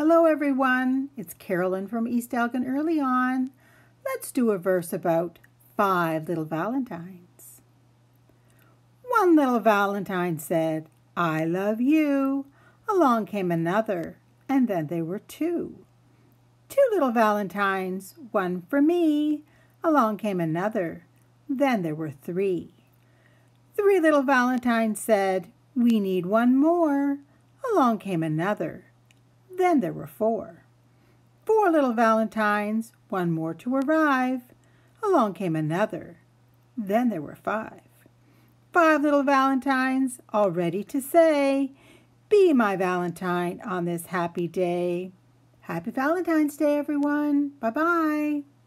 Hello, everyone. It's Carolyn from East Elgin EarlyON. Let's do a verse about five little valentines. One little valentine said, I love you. Along came another, and then there were two. Two little valentines, one for me. Along came another, then there were three. Three little valentines said, We need one more. Along came another, then there were four. Four little valentines, one more to arrive. Along came another. Then there were five. Five little valentines, all ready to say, Be my valentine on this happy day. Happy Valentine's Day, everyone. Bye bye.